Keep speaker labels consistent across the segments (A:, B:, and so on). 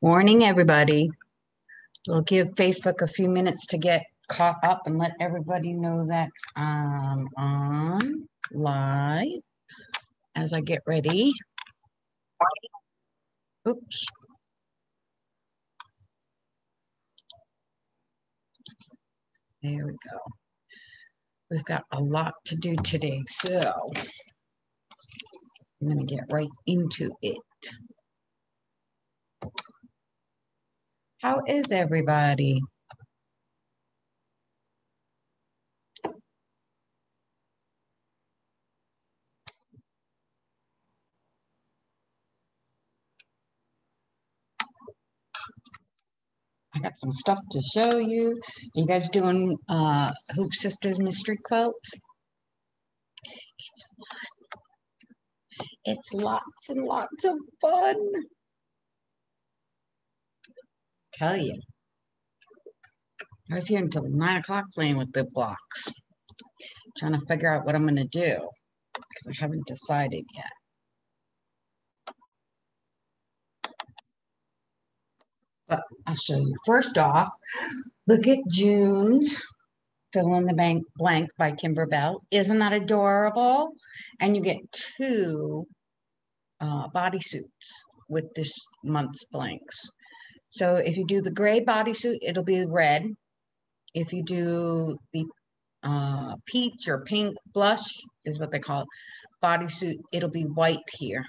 A: Morning, everybody. We'll give Facebook a few minutes to get caught up and let everybody know that I'm on live as I get ready. Oops. There we go. We've got a lot to do today, so I'm going to get right into it. How is everybody? I got some stuff to show you. Are you guys doing uh, Hoop Sisters Mystery Quilt? It's fun. It's lots and lots of fun. Tell you. I was here until nine o'clock playing with the blocks, trying to figure out what I'm going to do because I haven't decided yet. But I'll show you. First off, look at June's Fill in the bank blank by Kimberbell. Isn't that adorable? And you get two uh, bodysuits with this month's blanks. So if you do the gray bodysuit, it'll be red. If you do the uh, peach or pink blush is what they call it, bodysuit, it'll be white here.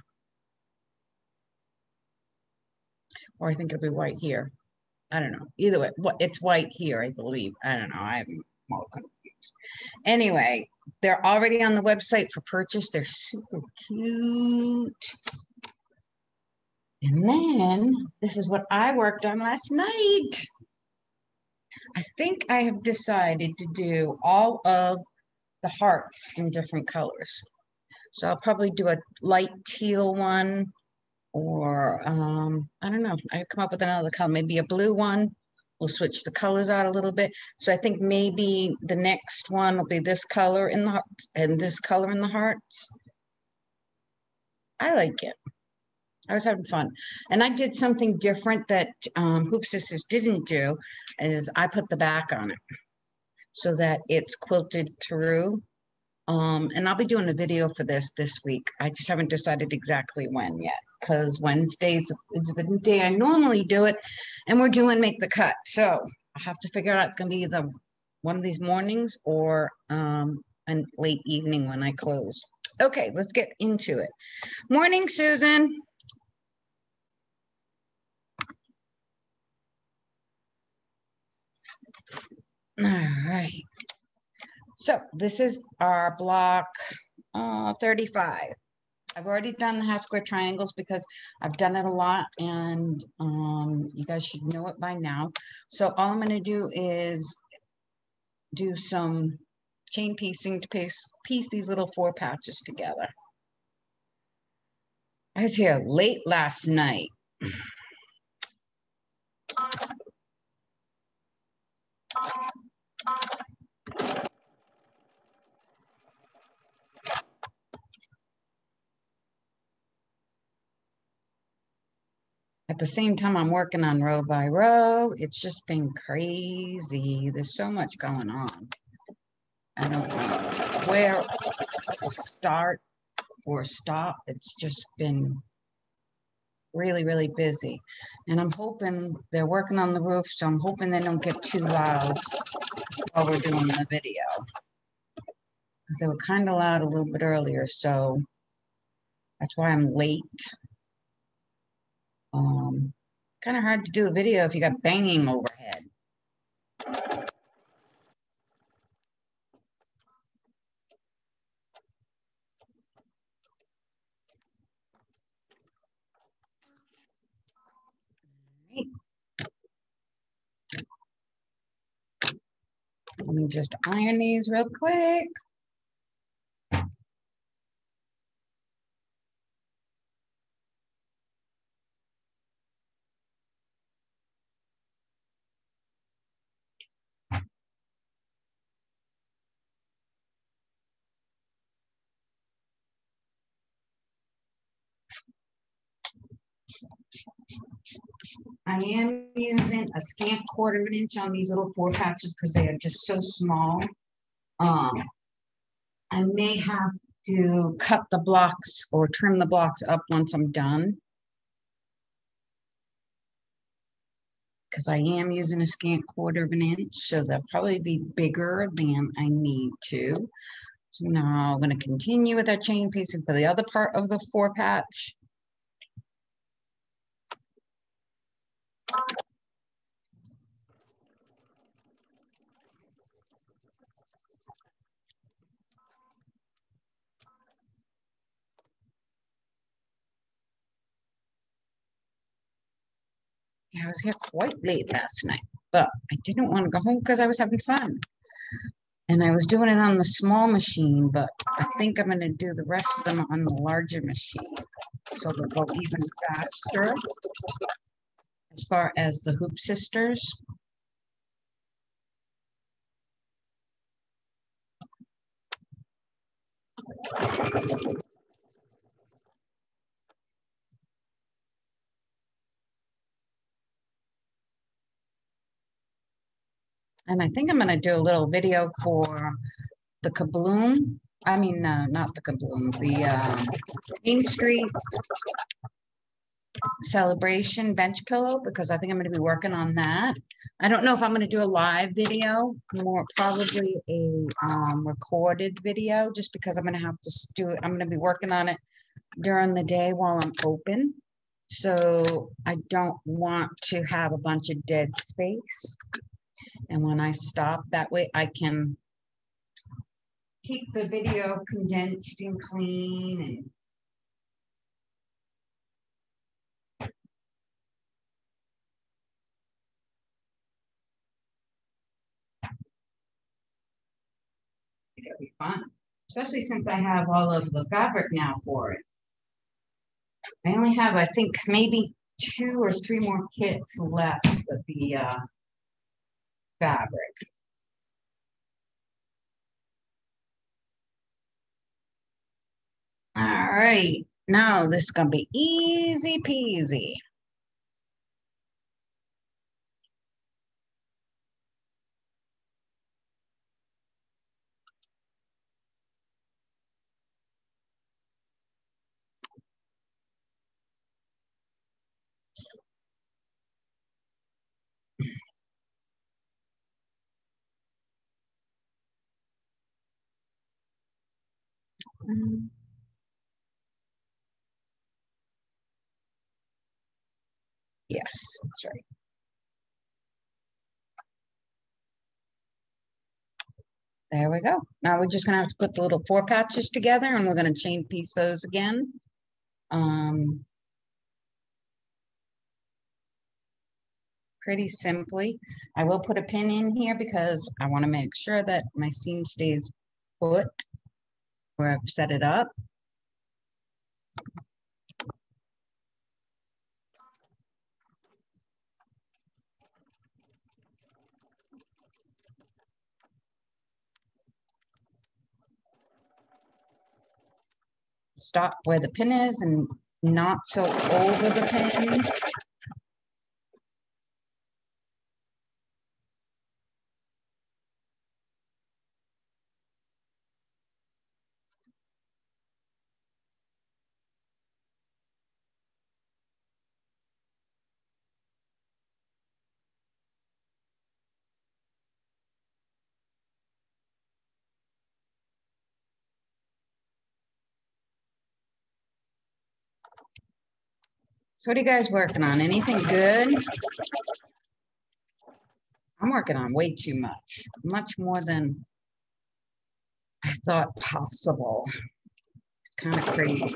A: or I think it'll be white here. I don't know. Either way, it's white here, I believe. I don't know. I'm all confused. Anyway, they're already on the website for purchase. They're super cute. And then this is what I worked on last night. I think I have decided to do all of the hearts in different colors. So I'll probably do a light teal one, or um, I don't know. I come up with another color, maybe a blue one. We'll switch the colors out a little bit. So I think maybe the next one will be this color in the and this color in the hearts. I like it. I was having fun. And I did something different that um, Hoop Sisters didn't do, is I put the back on it so that it's quilted through. Um, and I'll be doing a video for this this week. I just haven't decided exactly when yet because Wednesdays is the day I normally do it, and we're doing make the cut. So I have to figure out it's going to be the one of these mornings or um, a late evening when I close. Okay, let's get into it. Morning, Susan. All right. So this is our block uh, 35. I've already done the half square triangles because I've done it a lot and um, you guys should know it by now. So all I'm going to do is do some chain piecing to piece, piece these little four patches together. I was here late last night. At the same time, I'm working on row by row. It's just been crazy. There's so much going on. I don't know where to start or stop. It's just been really, really busy. And I'm hoping they're working on the roof, so I'm hoping they don't get too loud while we're doing the video. Because they were kind of loud a little bit earlier, so that's why I'm late. Um, kind of hard to do a video if you got banging overhead. Let me just iron these real quick. I am using a scant quarter of an inch on these little four patches because they are just so small. Um, I may have to cut the blocks or trim the blocks up once I'm done. Because I am using a scant quarter of an inch, so they'll probably be bigger than I need to. So now I'm going to continue with our chain piecing for the other part of the four patch. I was here quite late last night, but I didn't want to go home because I was having fun. And I was doing it on the small machine, but I think I'm going to do the rest of them on the larger machine. So they'll go even faster. As far as the Hoop Sisters. And I think I'm going to do a little video for the Kabloom. I mean, uh, not the Kabloom, the uh, Main Street celebration bench pillow because I think I'm going to be working on that. I don't know if I'm going to do a live video, more probably a um, recorded video, just because I'm going to have to do it. I'm going to be working on it during the day while I'm open. So I don't want to have a bunch of dead space. And when I stop, that way I can keep the video condensed and clean and it'll be fun, especially since I have all of the fabric now for it. I only have, I think, maybe two or three more kits left of the uh, fabric. All right, now this is gonna be easy peasy. Mm. Yes, that's right. There we go. Now we're just gonna have to put the little four patches together and we're gonna chain piece those again. Um, pretty simply. I will put a pin in here because I want to make sure that my seam stays put where I've set it up. Stop where the pin is and not so over the pin. So what are you guys working on? Anything good? I'm working on way too much, much more than I thought possible. It's kind of crazy.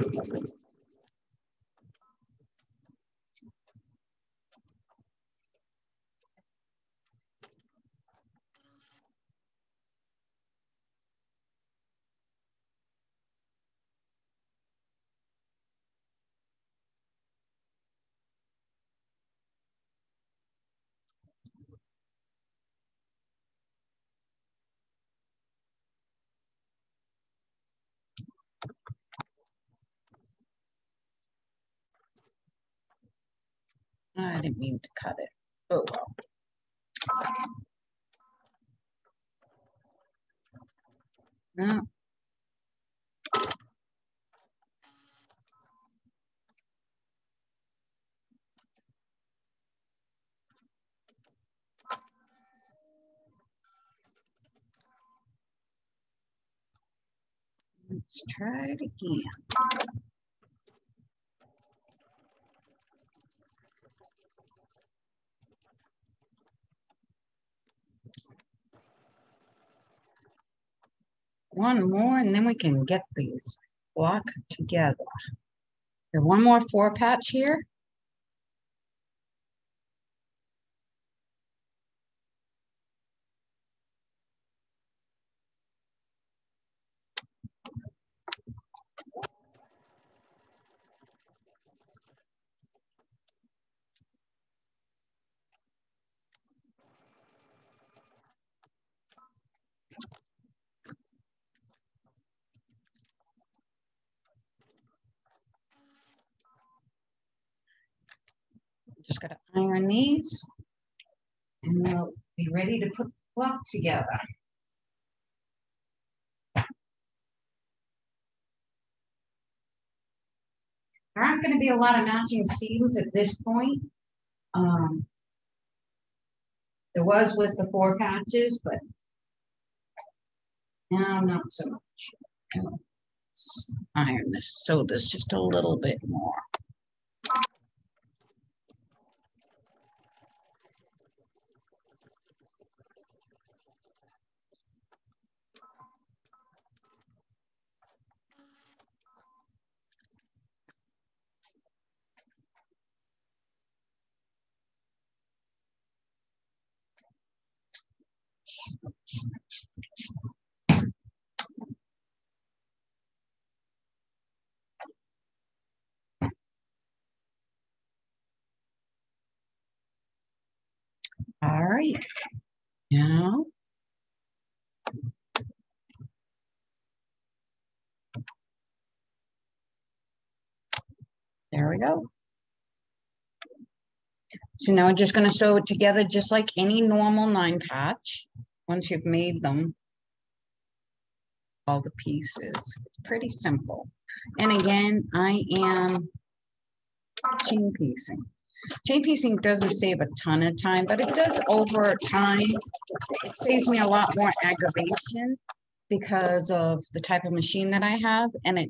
A: Didn't mean to cut it. Oh well. No. Let's try it again. One more and then we can get these block together. There's one more four patch here. Gotta iron these. And we'll be ready to put the block together. There aren't gonna be a lot of matching seams at this point. Um, There was with the four patches, but now not so much. Iron this, so there's just a little bit more. All right. Now. There we go. So now I'm just going to sew it together just like any normal nine patch. Once you've made them, all the pieces. Pretty simple. And again, I am chain piecing. Chain piecing doesn't save a ton of time, but it does over time. It saves me a lot more aggravation because of the type of machine that I have. And it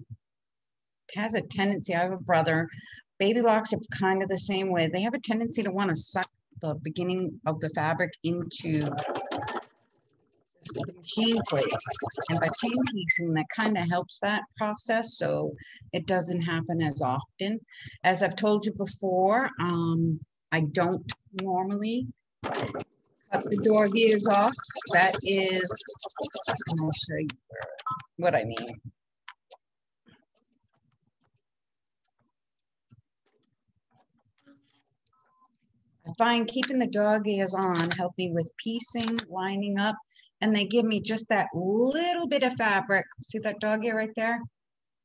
A: has a tendency, I have a brother, baby locks are kind of the same way. They have a tendency to want to suck the beginning of the fabric into machine plate. And by chain piecing, that kind of helps that process so it doesn't happen as often. As I've told you before, um, I don't normally cut the dog ears off. That is, I'll show you what I mean. I find keeping the dog ears on help me with piecing, lining up, and they give me just that little bit of fabric. See that dog ear right there?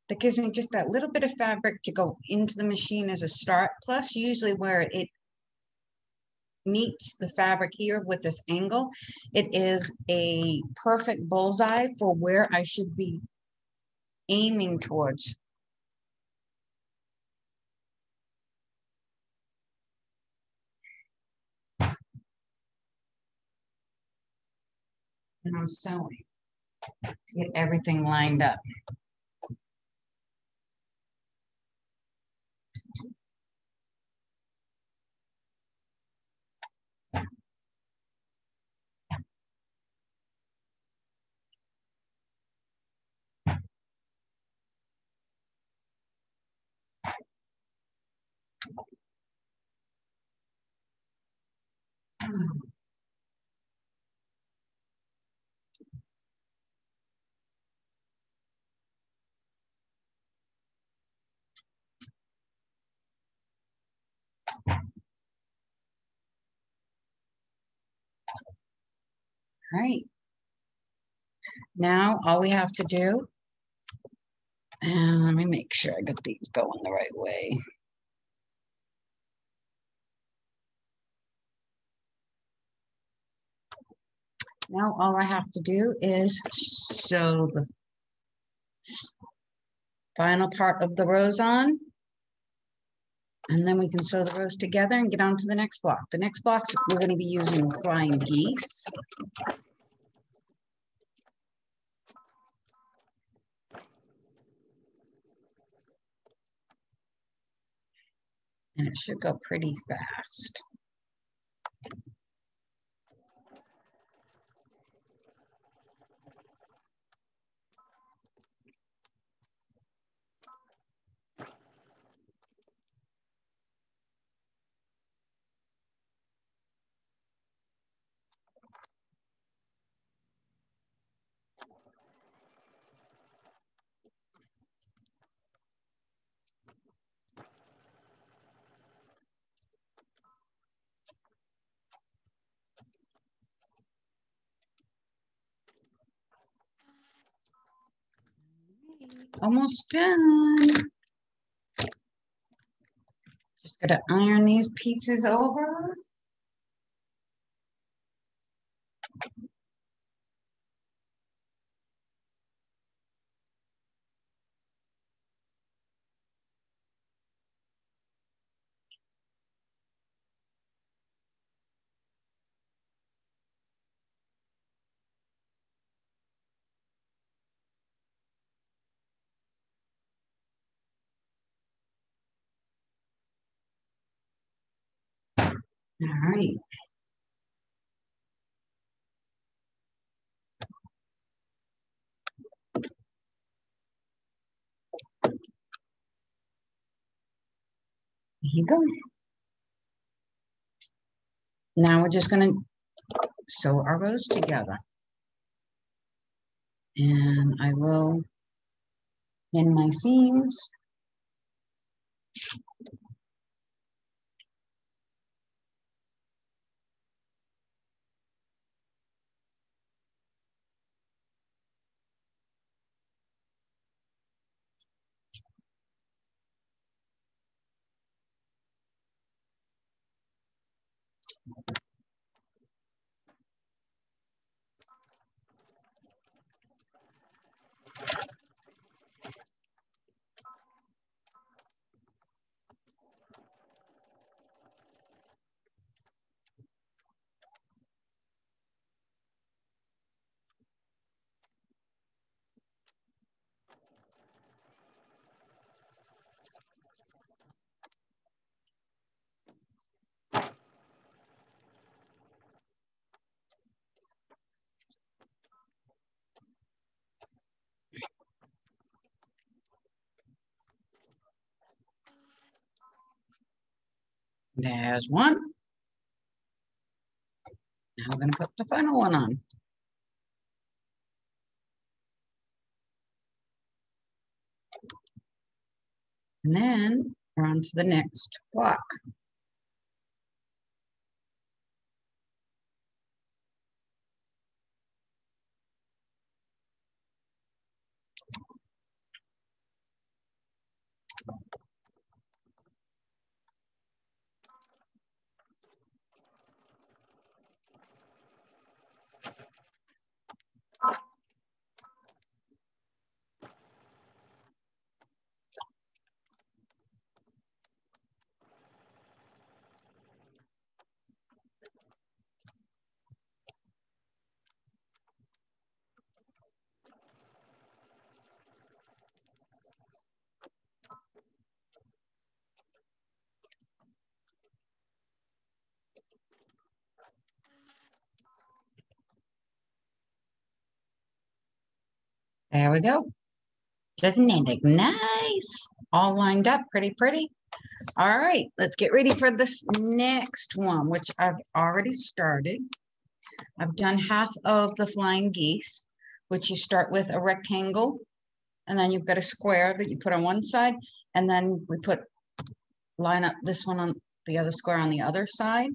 A: That gives me just that little bit of fabric to go into the machine as a start. Plus, usually where it meets the fabric here with this angle, it is a perfect bullseye for where I should be aiming towards. I'm sewing to get everything lined up. All right. Now all we have to do, and let me make sure I get these going the right way. Now all I have to do is sew the final part of the rows on and then we can sew the rows together and get on to the next block. The next block, we're going to be using flying geese. And it should go pretty fast. Almost done. Just gotta iron these pieces over. All right. Here you go. Now we're just going to sew our rows together. And I will pin my seams. There's one. Now we're going to put the final one on. And then we're on to the next block. There we go. Doesn't it look nice? All lined up, pretty pretty. All right, let's get ready for this next one, which I've already started. I've done half of the flying geese, which you start with a rectangle, and then you've got a square that you put on one side, and then we put, line up this one on the other square on the other side.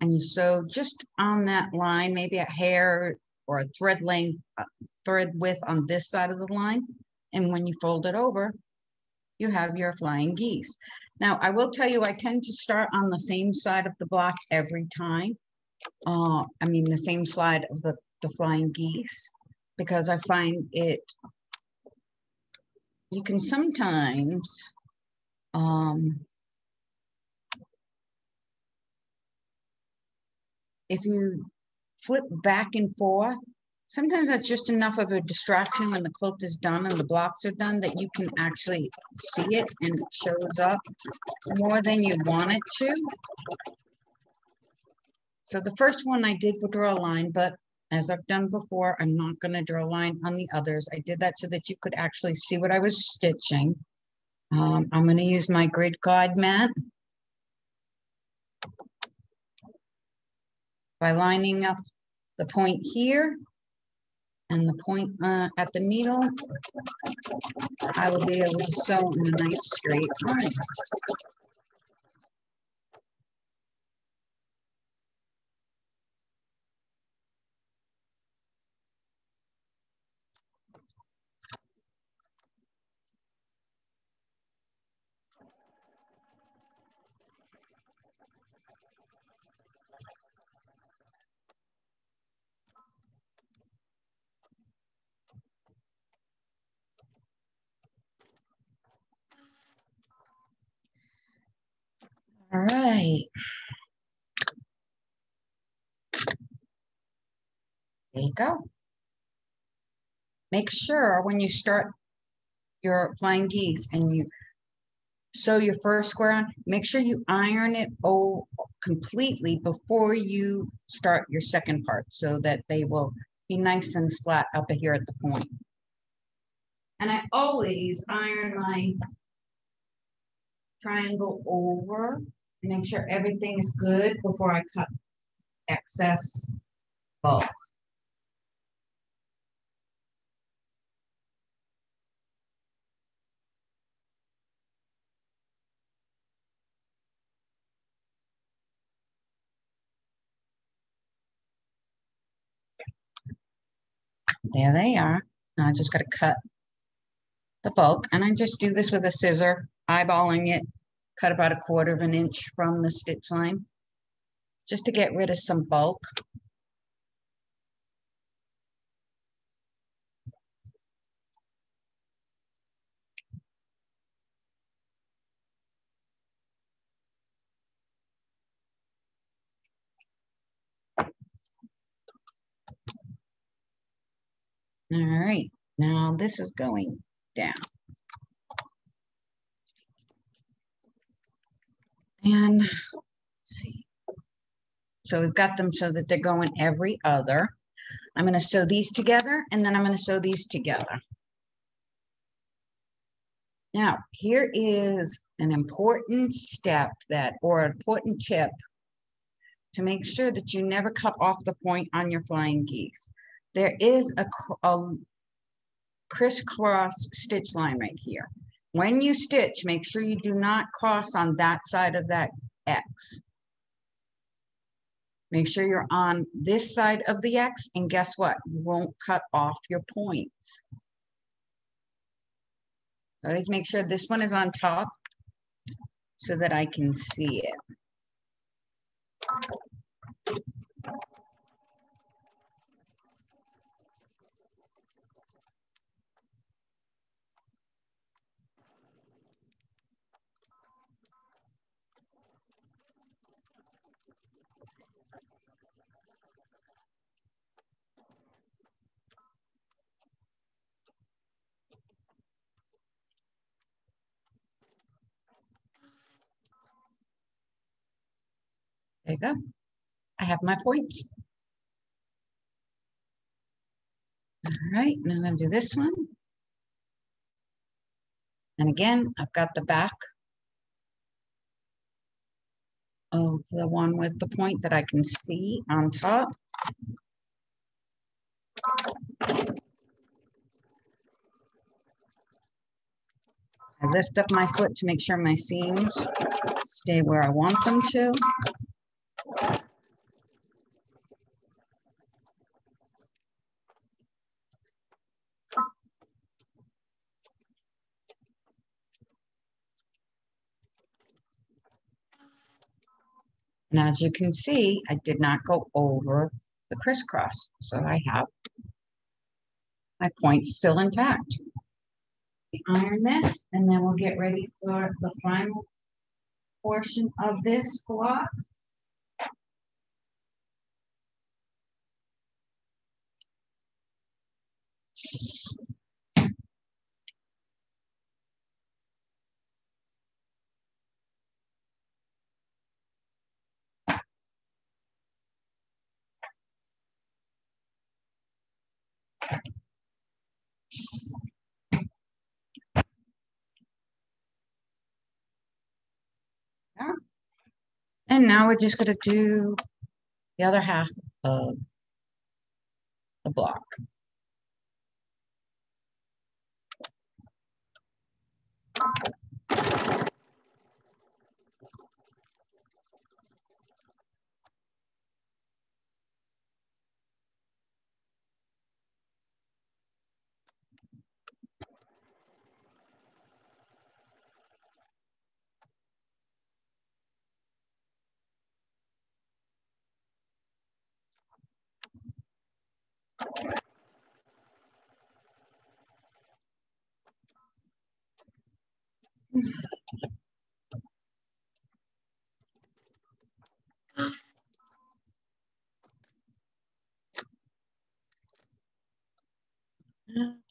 A: And you sew just on that line, maybe a hair or a thread length, uh, thread width on this side of the line. And when you fold it over, you have your flying geese. Now, I will tell you, I tend to start on the same side of the block every time uh, I mean, the same slide of the, the flying geese, because I find it, you can sometimes, um, if you flip back and forth, sometimes that's just enough of a distraction when the quilt is done and the blocks are done that you can actually see it and it shows up more than you want it to. So the first one I did draw a line, but as I've done before, I'm not going to draw a line on the others. I did that so that you could actually see what I was stitching. Um, I'm going to use my grid guide mat. By lining up the point here and the point uh, at the needle, I will be able to sew in a nice straight line. All right. There you go. Make sure when you start your flying geese and you sew your first square on, make sure you iron it oh completely before you start your second part so that they will be nice and flat up here at the point. And I always iron my triangle over Make sure everything is good before I cut excess bulk. There they are. Now I just got to cut the bulk and I just do this with a scissor, eyeballing it cut about a quarter of an inch from the stitch line just to get rid of some bulk. All right, now this is going down. And see. So we've got them so that they're going every other. I'm going to sew these together and then I'm going to sew these together. Now, here is an important step that, or an important tip to make sure that you never cut off the point on your flying geese. There is a, a crisscross stitch line right here. When you stitch, make sure you do not cross on that side of that X. Make sure you're on this side of the X, and guess what? You won't cut off your points. Always make sure this one is on top so that I can see it. There you go. I have my point. All right, now I'm going to do this one. And again, I've got the back of the one with the point that I can see on top. I lift up my foot to make sure my seams stay where I want them to. And as you can see, I did not go over the crisscross, so I have my points still intact. Iron this, and then we'll get ready for the final portion of this block. And now we're just gonna do the other half of the block.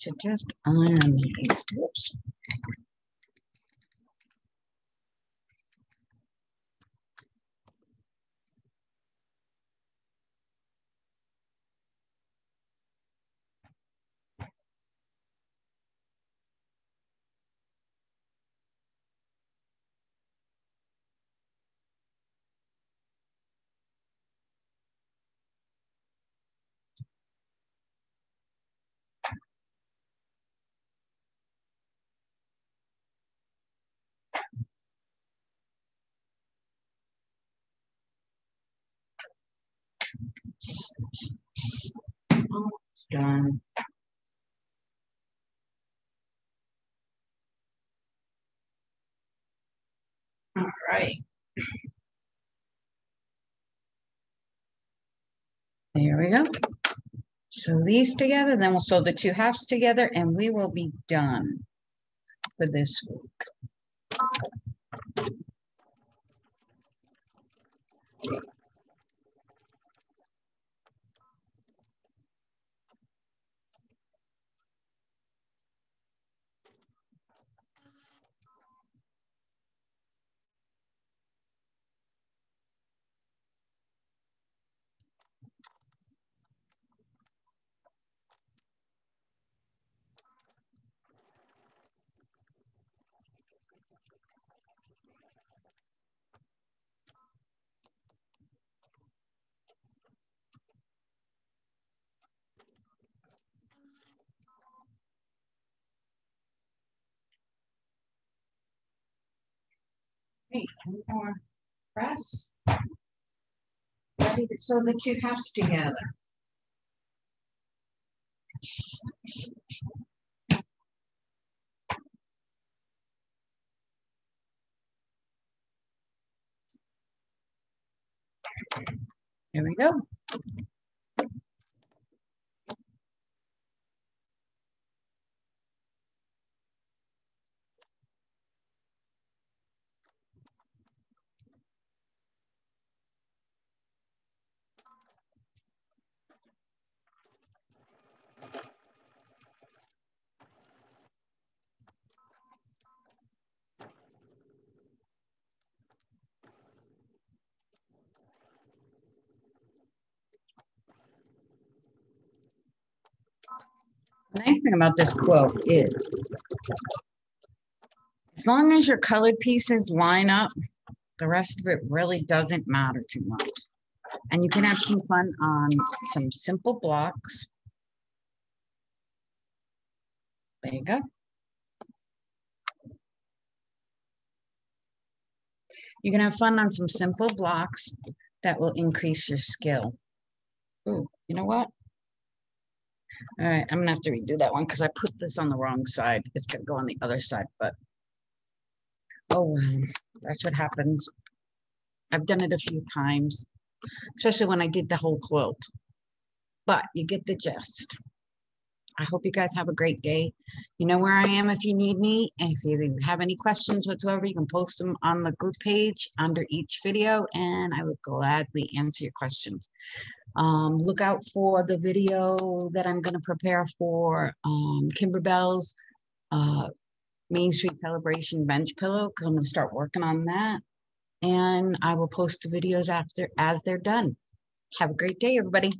A: To just these. Whoops. Almost done. All right. There we go. Sew these together, then we'll sew the two halves together and we will be done for this week. Great, one more press. Ready to sew the two halves together. Here we go. Nice thing about this quilt is as long as your colored pieces line up, the rest of it really doesn't matter too much. And you can have some fun on some simple blocks. There you go. You can have fun on some simple blocks that will increase your skill. Ooh, you know what? All right, I'm gonna have to redo that one because I put this on the wrong side. It's gonna go on the other side, but oh that's what happens I've done it a few times, especially when I did the whole quilt. But you get the gist. I hope you guys have a great day. You know where I am if you need me. If you have any questions whatsoever, you can post them on the group page under each video, and I would gladly answer your questions. Um, look out for the video that I'm going to prepare for um, Kimberbell's uh, Main Street Celebration bench pillow because I'm going to start working on that. And I will post the videos after as they're done. Have a great day, everybody.